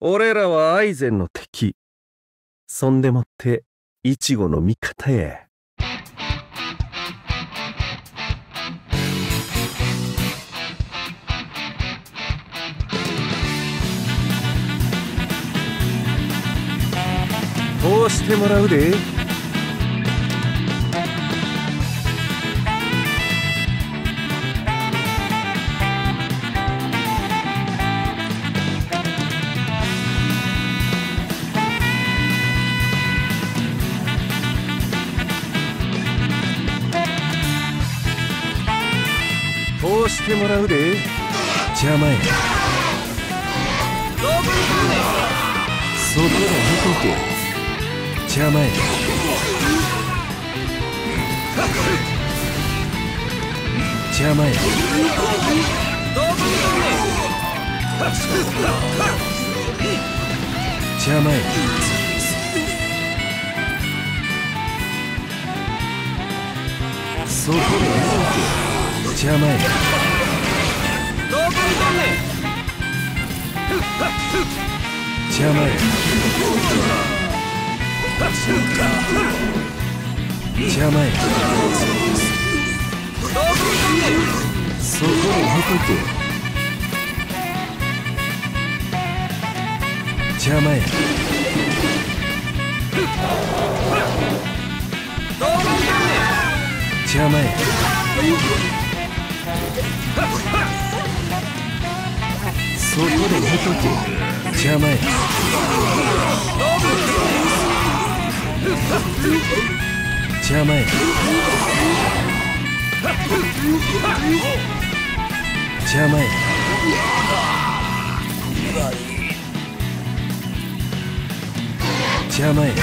俺らはアイゼンの敵。そんでもって、イチゴの味方へ。こうしてもらうで。してもらうで。邪魔や。そこで見とけ邪魔や。邪魔や。邪魔や。そこで見とけ邪魔や。邪魔や邪魔やそこで見とけ邪魔や邪魔やそこで見とけ邪魔や邪魔や邪魔や邪魔や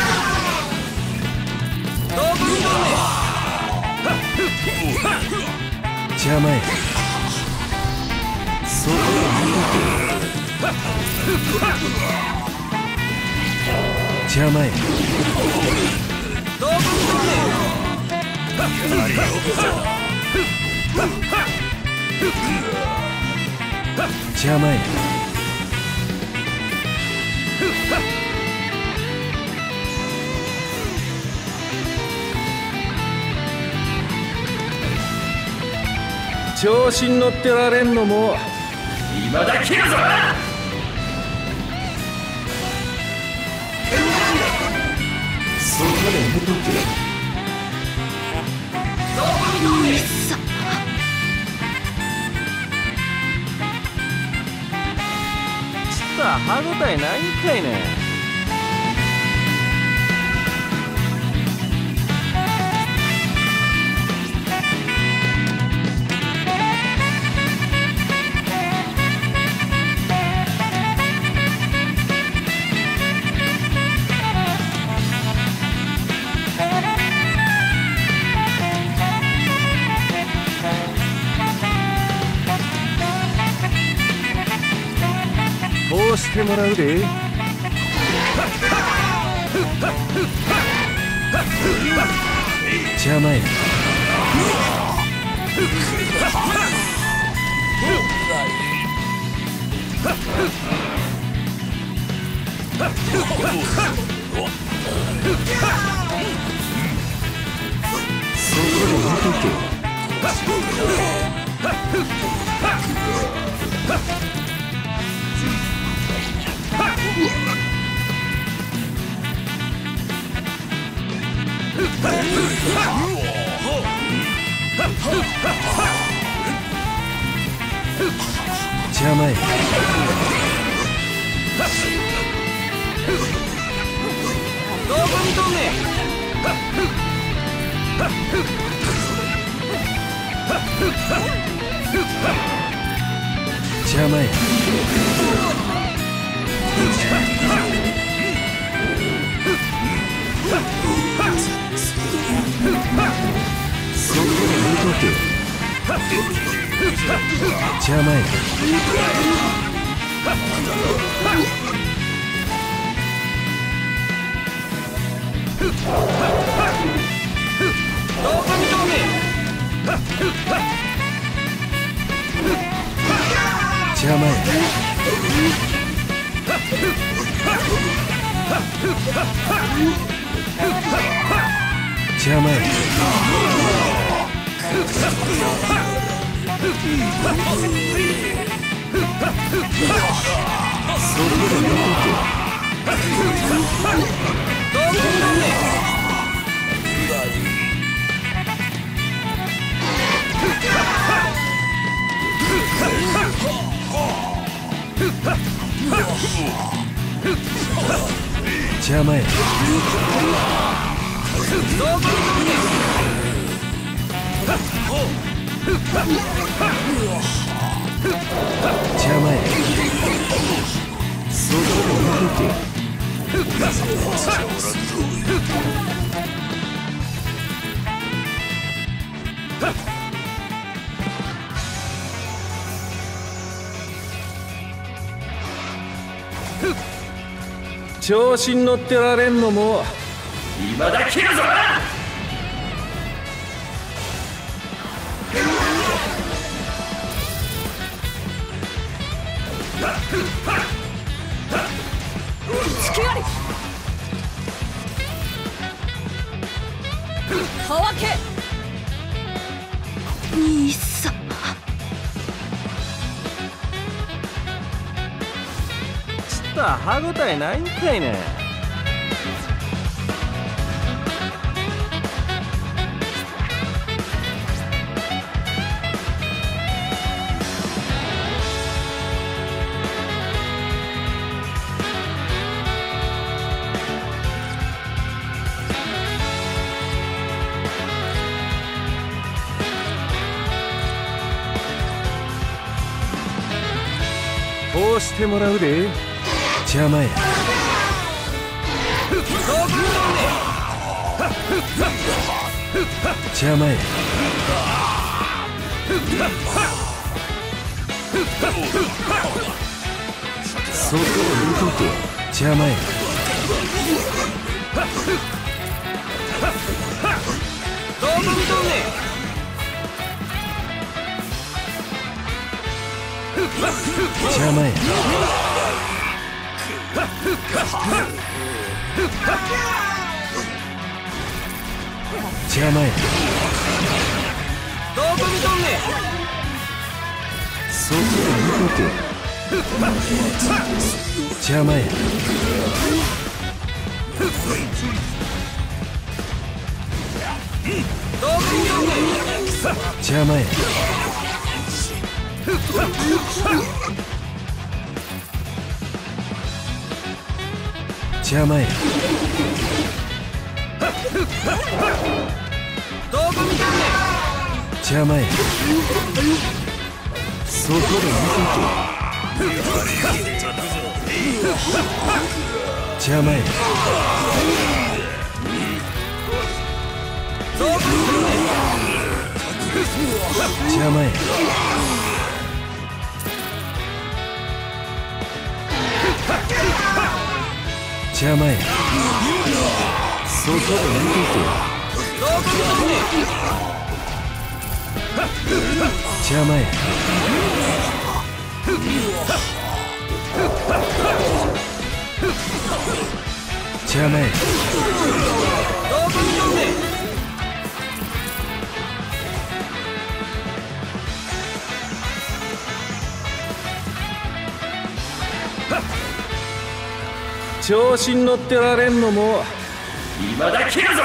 邪魔やそこ邪魔や邪魔や調子に乗ってられんのも今だけやぞ。そこで寝とけちった歯応えないんかいねもらうで。邪魔や。邪魔やどこにとんね邪魔や見とけ邪魔や。どこにとんね邪魔や。邪魔や。邪魔や。道軍同盟邪魔やそこで見とけ調子に乗ってられんのも今だけだぞつきあり。たわけ。兄さ。んちった歯ごたえないんかいねこうしてもらうで。邪魔や。道軍同邪魔や。そこを見とけ邪魔や。盟道軍同盟邪魔や邪魔や道軍同盟そこを見とけ邪魔や道軍同盟邪魔や邪魔や道軍同盟邪魔やそこで見とけ邪魔や道軍同盟邪魔や邪魔やそこで見と道軍同盟け邪魔や邪魔や調子に乗ってられんのも今だけだぞ！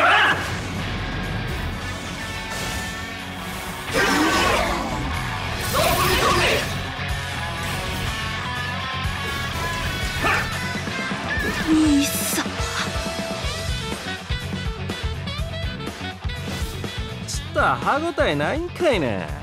兄さんちった歯ごたえないんかいね